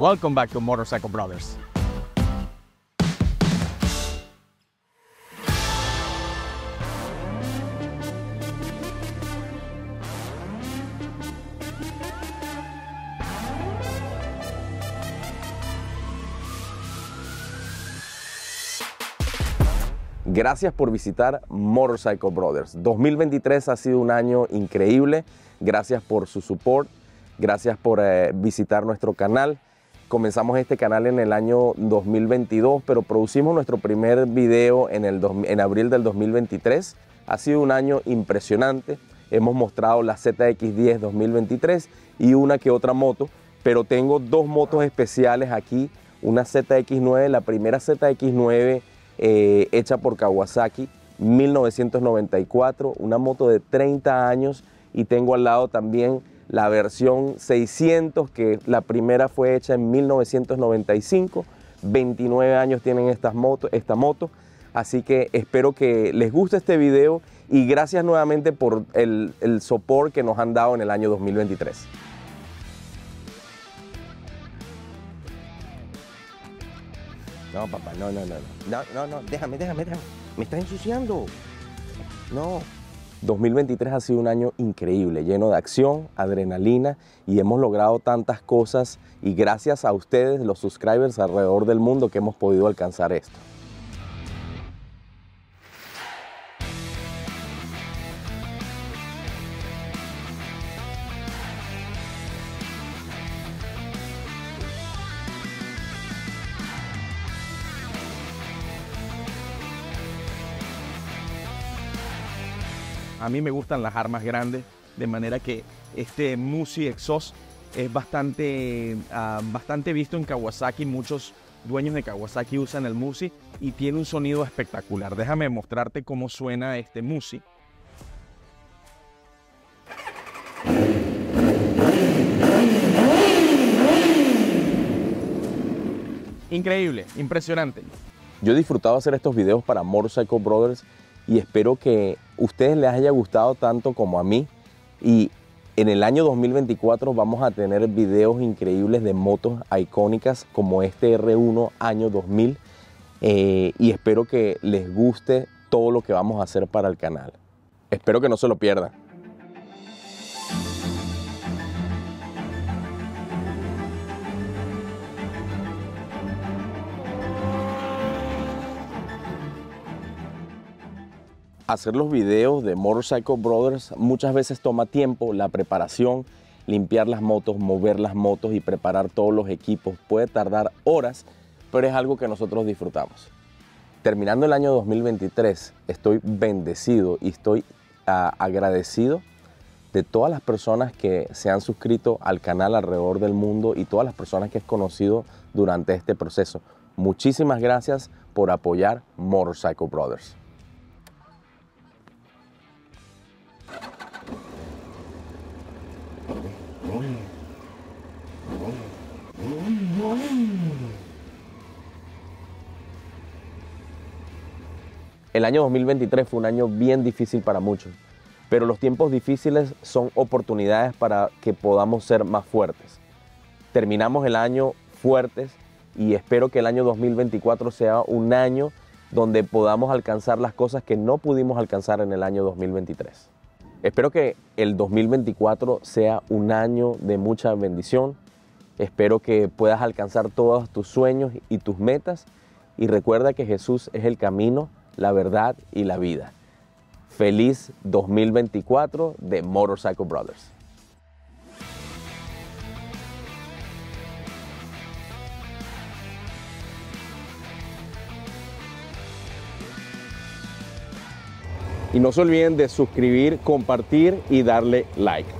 Welcome back to Motorcycle Brothers. Gracias por visitar Motorcycle Brothers. 2023 ha sido un año increíble. Gracias por su support. Gracias por eh, visitar nuestro canal. Comenzamos este canal en el año 2022, pero producimos nuestro primer video en, el en abril del 2023. Ha sido un año impresionante. Hemos mostrado la ZX10 2023 y una que otra moto, pero tengo dos motos especiales aquí. Una ZX9, la primera ZX9 eh, hecha por Kawasaki, 1994, una moto de 30 años y tengo al lado también la versión 600 que la primera fue hecha en 1995, 29 años tienen estas motos, esta moto, así que espero que les guste este video y gracias nuevamente por el, el soporte que nos han dado en el año 2023. No, papá, no, no, no, no, no, no, déjame, déjame, déjame, me estás ensuciando. No. 2023 ha sido un año increíble, lleno de acción, adrenalina y hemos logrado tantas cosas y gracias a ustedes, los subscribers alrededor del mundo, que hemos podido alcanzar esto. A mí me gustan las armas grandes, de manera que este Musi Exhaust es bastante, ah, bastante visto en Kawasaki. Muchos dueños de Kawasaki usan el Musi y tiene un sonido espectacular. Déjame mostrarte cómo suena este Musi. Increíble, impresionante. Yo he disfrutado hacer estos videos para Motorcycle Brothers y espero que ustedes les haya gustado tanto como a mí y en el año 2024 vamos a tener videos increíbles de motos icónicas como este R1 año 2000 eh, y espero que les guste todo lo que vamos a hacer para el canal. Espero que no se lo pierdan. Hacer los videos de Motorcycle Brothers muchas veces toma tiempo, la preparación, limpiar las motos, mover las motos y preparar todos los equipos. Puede tardar horas, pero es algo que nosotros disfrutamos. Terminando el año 2023, estoy bendecido y estoy ah, agradecido de todas las personas que se han suscrito al canal alrededor del mundo y todas las personas que he conocido durante este proceso. Muchísimas gracias por apoyar Motorcycle Brothers. El año 2023 fue un año bien difícil para muchos, pero los tiempos difíciles son oportunidades para que podamos ser más fuertes. Terminamos el año fuertes y espero que el año 2024 sea un año donde podamos alcanzar las cosas que no pudimos alcanzar en el año 2023. Espero que el 2024 sea un año de mucha bendición. Espero que puedas alcanzar todos tus sueños y tus metas. Y recuerda que Jesús es el camino, la verdad y la vida. Feliz 2024 de Motorcycle Brothers. Y no se olviden de suscribir, compartir y darle like.